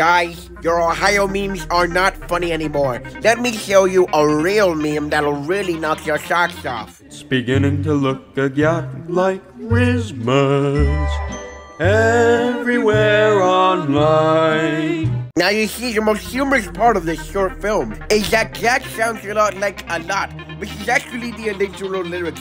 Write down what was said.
Guys, your Ohio memes are not funny anymore. Let me show you a real meme that'll really knock your socks off. It's beginning to look a yacht like Christmas everywhere online. Now you see, the most humorous part of this short film is that Jack sounds a lot like a lot, which is actually the original lyrics.